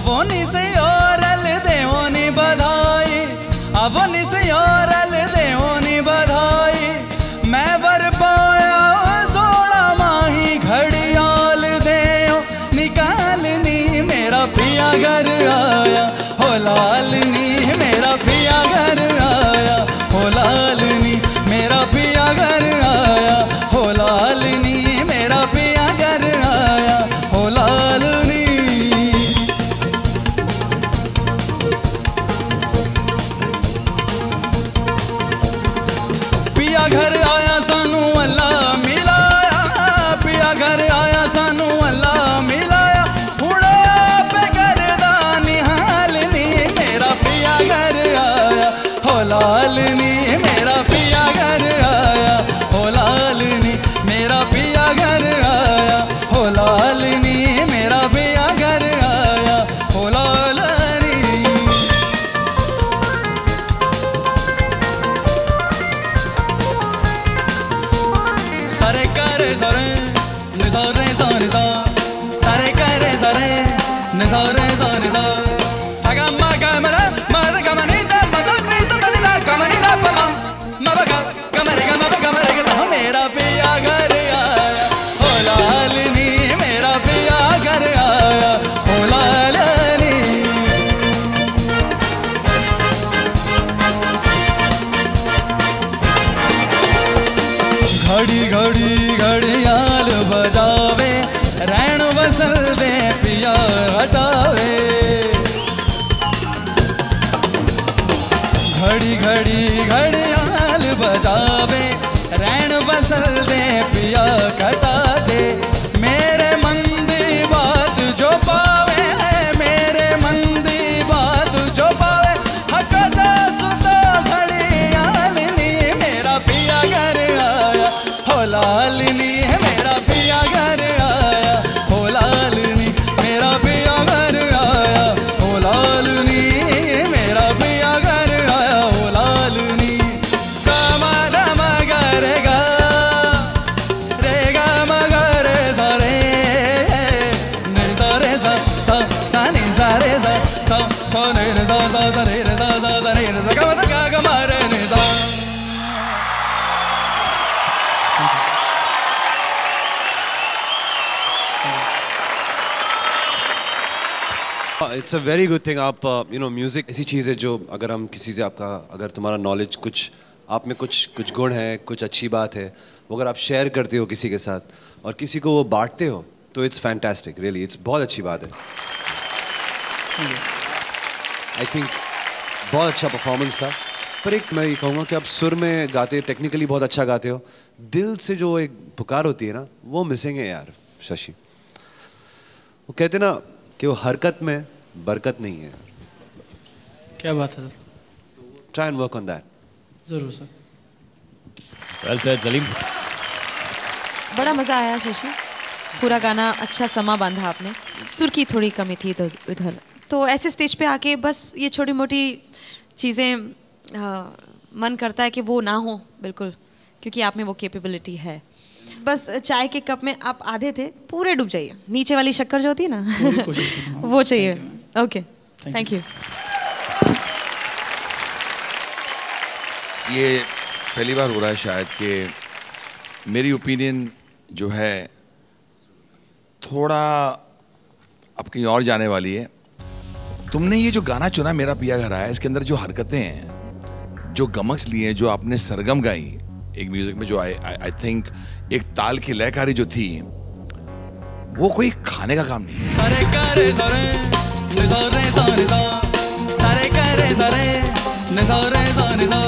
শ্রাবণী लालनी, मेरा पिया घर आया। हो लालनी, मेरा पिया घर आया। हो लालनी, मेरा पिया घर आया। हो लालनी। सारे करे सारे निसा रे सा। सारे करे सारे निसा घड़ी घड़ी घड़ियाल बजावे रैन बसल दे पिया कटा। It's a very good thing आप यू नो म्यूज़िक ऐसी चीज़ है जो अगर हम किसी से आपका, अगर तुम्हारा नॉलेज कुछ, आप में कुछ कुछ गुण है, कुछ अच्छी बात है, वो अगर आप शेयर करते हो किसी के साथ और किसी को वो बांटते हो तो इट्स फैंटेस्टिक रियली इट्स बहुत अच्छी बात है। आई थिंक बहुत अच्छा परफॉर्मेंस था। पर एक मैं ये कहूँगा कि आप सुर में गाते टेक्निकली बहुत अच्छा गाते हो, दिल से जो एक पुकार होती है ना, वो मिसिंग है यार, शशि। वो कहते ना कि वो हरकत में बरकत नहीं है। क्या बात है sir? Try and work on that ज़रूर सर। वेल सेड सलीम बड़ा मज़ा आया शशि। पूरा गाना अच्छा समा बांधा आपने। सुर की थोड़ी कमी थी इधर इधर। तो ऐसे स्टेज पे आके बस ये छोटी मोटी चीज़ें मन करता है कि वो ना हो बिल्कुल। क्योंकि आप में वो कैपेबिलिटी है। बस चाय के कप में आप आधे थे पूरे डूब जाइए। नीचे वाली शक्कर जो होती है ना वो चाहिए। ओके थैंक यू ये पहली बार हो रहा है शायद कि मेरी ओपिनियन जो है थोड़ा अब कहीं और जाने वाली है। तुमने ये जो गाना चुना मेरा पिया घर आया इसके अंदर जो हरकतें हैं जो गमक्स लिए हैं जो आपने सरगम गाई एक म्यूज़िक में जो आई आई थिंक एक ताल की लयकारी जो थी, वो कोई खाने का काम नहीं। सारे करे सारे निसारे सारे सारे करे सारे निसारे सारे सा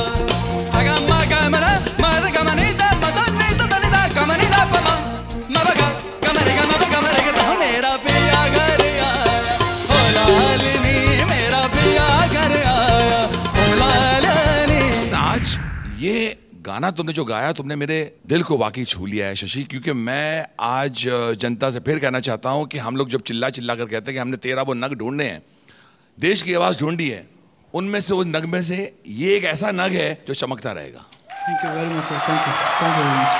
गाना तुमने जो गाया तुमने मेरे दिल को वाकई छू लिया है शशि क्योंकि मैं आज जनता से फिर कहना चाहता हूँ कि हम लोग जब चिल्ला चिल्ला कर कहते हैं कि हमने तेरह वो नग ढूँढने हैं देश की आवाज़ ढूंढी है उनमें से उस नग में से ये एक ऐसा नग है जो चमकता रहेगा। Thank you very much sir thank you thank you very much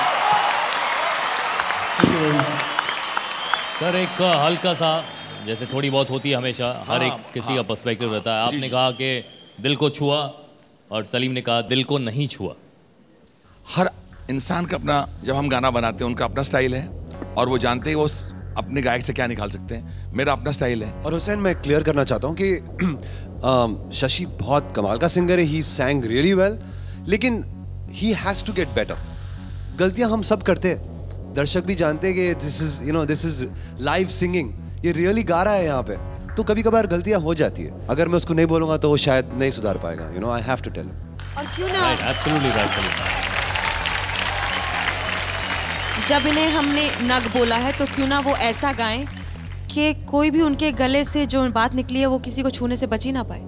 thank you very much sir sir एक हल्का सा जैसे थोड़ी बहुत होती है हमेशा हर एक किसी का पर्सपेक्टिव रहता है। आपने कहा कि दिल को छुआ और सलीम ने कहा दिल को नहीं छुआ। हर इंसान का अपना जब हम गाना बनाते हैं उनका अपना स्टाइल है और वो जानते हैं वो अपने गायक से क्या निकाल सकते हैं। मेरा अपना स्टाइल है। और हुसैन मैं क्लियर करना चाहता हूँ कि शशि बहुत कमाल का सिंगर है ही सैंग रियली वेल लेकिन he has to get better गलतियाँ हम सब करते हैं। दर्शक भी जानते हैं कि this is you know this is live singing ये रियली गा रहा है यहाँ पे। तो कभी कभार गलतियाँ हो जाती है। अगर मैं उसको नहीं बोलूँगा तो वो शायद नहीं सुधार पाएगा। You know I have to tell और क्यों ना राइट एब्सोल्युटली राइट सलीम जब इन्हें हमने नग बोला है तो क्यों ना वो ऐसा गाएँ कि कोई भी उनके गले से जो बात निकली है वो किसी को छूने से बची ना पाए।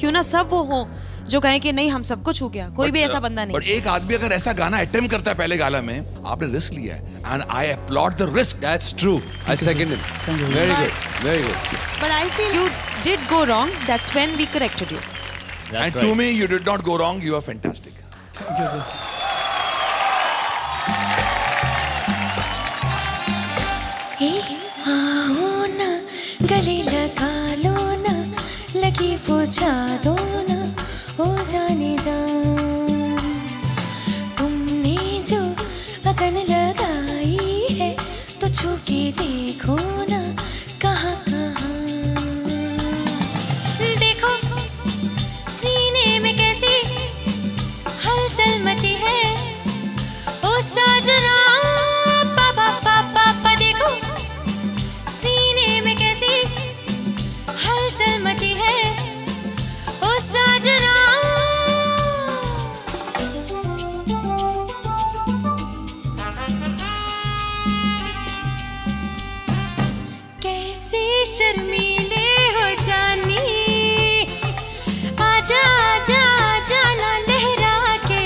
क्यों ना सब वो हो जो कहें कि नहीं हम सबको छू गया कोई भी ऐसा बंदा बट नहीं एक आदमी अगर ऐसा गाना अटेम्प्ट करता है पहले गाला में आपने रिस्क लिया है and I applaud the risk that's true I second you. Very good very good but I feel you did go wrong that's when we corrected you and to me you did not go wrong you are fantastic thank you sir लगी पूछा दो ना हो जाने जा। तुमने जो अगन लगाई शर्मीले हो जानी। आजा आजा आजा लहरा के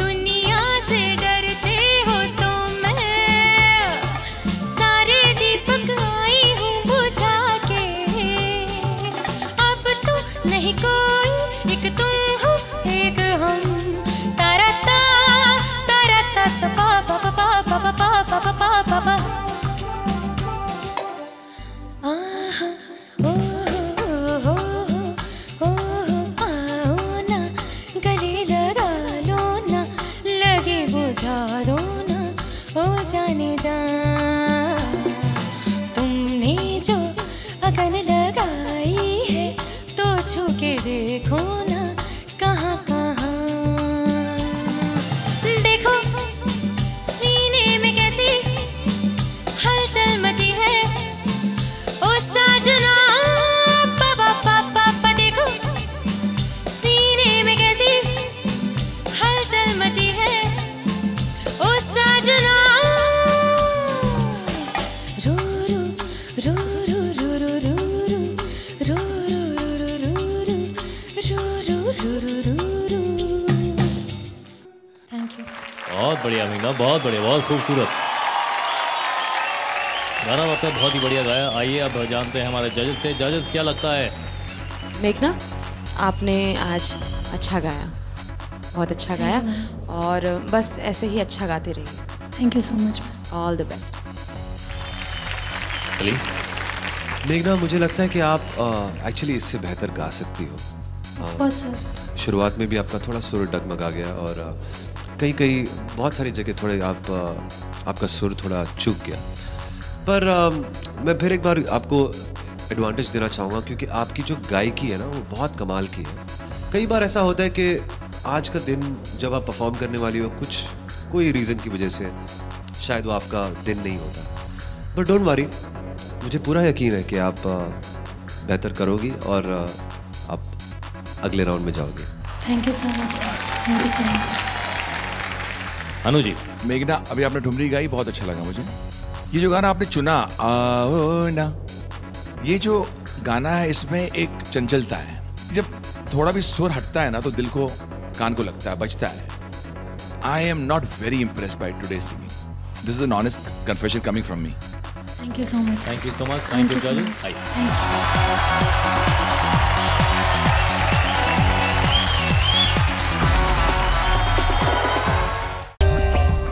दुनिया से डरते हो तो मैं। सारे दीपक आई हूँ बुझा के अब तो नहीं कोई, एक तुम हो, एक हम दो ना, ओ जाने जा। तुमने जो अगन बढ़िया मीना बहुत बढ़िया बहुत खूबसूरत। गाना आपने बहुत ही बढ़िया गाया। आइए अब जानते हैं हमारे जजेस से। जजेस क्या लगता है? मेघना आपने आज अच्छा गाया। बहुत अच्छा गाया। और बस ऐसे ही अच्छा गाते रहिए thank you so much all the best मेघना मुझे लगता है कि आप एक्चुअली uh, इससे बेहतर गा सकती हो। सर शुरुआत में भी आपका थोड़ा सुर डगमगा गया और अ, कई कई बहुत सारी जगह थोड़े आप आपका सुर थोड़ा चुक गया। पर अ, मैं फिर एक बार आपको एडवांटेज देना चाहूँगा क्योंकि आपकी जो गायकी है ना वो बहुत कमाल की है। कई बार ऐसा होता है कि आज का दिन जब आप परफॉर्म करने वाली हो कुछ कोई रीज़न की वजह से शायद वो आपका दिन नहीं होता। बट डोंट वरी मुझे पूरा यकीन है कि आप बेहतर करोगी और आप अगले राउंड में जाओगे। Thank you so much thank you so much Anu ji. मेघना अभी आपने ठुमरी गाई बहुत अच्छा लगा मुझे। ये जो गाना आपने चुना आओ ना ये जो गाना है इसमें एक चंचलता है। जब थोड़ा भी सुर हटता है ना तो दिल को कान को लगता है बचता है। I am not very impress by today singing this is an honest confession coming from me thank you so much thank you so much you thank you